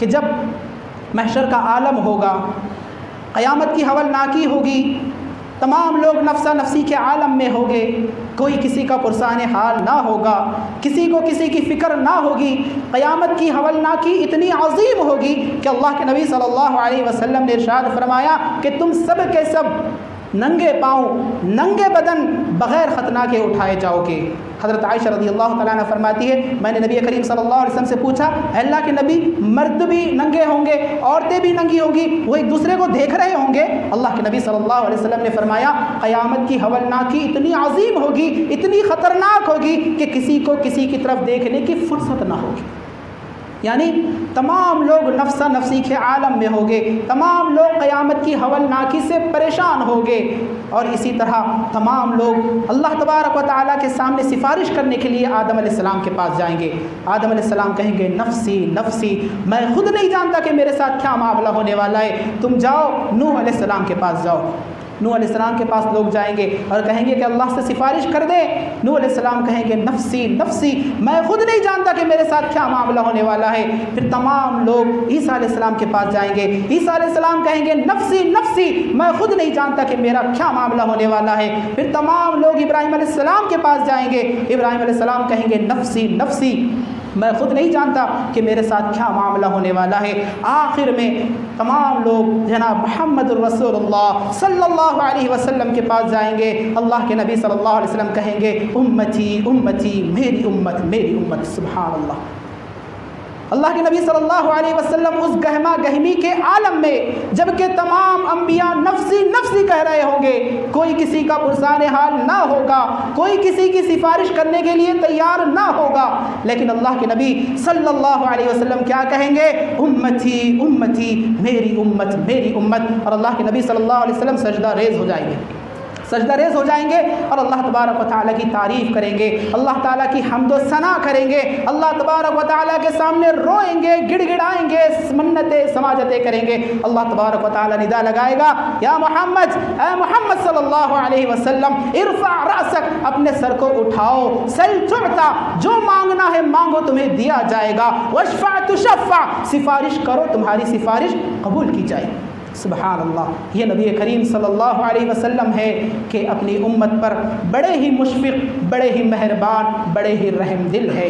कि जब महशर का आलम होगा, क़यामत की हवलनाकी होगी, तमाम लोग नफसा नफसी के आलम में होंगे, कोई किसी का पुरसान हाल ना होगा, किसी को किसी की फ़िक्र ना होगी, क़यामत की हवलनाकी इतनी अजीम होगी कि अल्लाह के नबी सल्लल्लाहु अलैहि वसल्लम ने इरशाद फरमाया कि तुम सब के सब नंगे पाँव, नंगे बदन बग़ैर ख़तना के उठाए जाओगे। हज़रत आयशा रदी अल्लाह तआला फरमाती है, मैंने नबी करीम सल्लल्लाहु अलैहि वसल्लम से पूछा अल्लाह के नबी, मर्द भी नंगे होंगे, औरतें भी नंगी होंगी, वो एक दूसरे को देख रहे होंगे? अल्लाह के नबी सल्लल्लाहु अलैहि वसल्लम ने फरमाया, क़यामत की हवलनाकी इतनी अजीम होगी, इतनी ख़तरनाक होगी कि किसी को किसी की तरफ़ देखने की फुर्सत ना होगी। यानी तमाम लोग नफसा नफसी के आलम में होंगे, तमाम लोग क़यामत की हवलनाकी से परेशान होंगे। और इसी तरह तमाम लोग अल्लाह तबारक व ताली के सामने सिफारिश करने के लिए आदम के पास जाएँगे। आदम सलाम कहेंगे, नफसी नफसी, मैं खुद नहीं जानता कि मेरे साथ क्या मामला होने वाला है। तुम जाओ, नूह सलाम के पास जाओ। नू सलाम के पास लोग जाएँगे और कहेंगे कि अल्लाह से सिफारिश कर दे। नू सलाम कहेंगे, नफसी नफसी, मैं खुद नहीं जानता कि मेरे साथ क्या मामला होने वाला है। फिर तमाम लोग ईसा सलाम के पास जाएँगे। ईसा सलाम कहेंगे, नफसी नफसी, मैं खुद नहीं जानता कि मेरा क्या मामला होने वाला है। फिर तमाम लोग इब्राहिम के पास जाएँगे। इब्राहिम कहेंगे, नफसी नफसी मैं खुद नहीं जानता कि मेरे साथ क्या मामला होने वाला है। आखिर में तमाम लोग जनाब अलैहि वसल्लम के पास जाएँगे। अल्लाह के नबी सल्लल्लाहु अलैहि वसल्लम कहेंगे, उम्मती उम्मती, मेरी उम्मत मेरी उम्मत सुबह अल्लाह अल्लाह के नबी सल्लल्लाहु अलैहि वसल्लम उस गहमा गहमी के आलम में, जबकि तमाम अम्बिया नफसी नफसी कह रहे होंगे, कोई किसी का पुरसान हाल ना होगा, कोई किसी की सिफारिश करने के लिए तैयार ना होगा। लेकिन अल्लाह के नबी सल्लल्लाहु अलैहि वसल्लम क्या कहेंगे? उम्मती उम्मती, मेरी उम्मत मेरी उम्मत। और अल्लाह के नबी सल्लल्लाहु अलैहि वसल्लम सजदा रेज हो जाएँगे। सजदा रेज हो जाएँगे और अल्लाह तबारक व की तारीफ़ करेंगे। अल्लाह ताला की हमदो सना करेंगे। अल्लाह तबारक व ताली के सामने रोएँगे, गिड़गिड़ाएँगे, मन्नतें, समाजतें करेंगे। अल्लाह तबारक व ताली निदा लगाएगा, या मोहम्मद, ए मोहम्मद सल्लल्लाहु अलैहि वसल्लम, इरफा रासक, अपने सर को उठाओ। सल चुड़ता जो मांगना है मांगो, तुम्हें दिया जाएगा। वशफा तुशफ़ा, सिफारिश करो, तुम्हारी सिफारिश कबूल की जाएगी। सुबहान अल्लाह ये नबी करीम सल्लल्लाहु अलैहि वसल्लम है कि अपनी उम्मत पर बड़े ही मुशफ़ बड़े ही मेहरबान, बड़े ही रहम दिल है।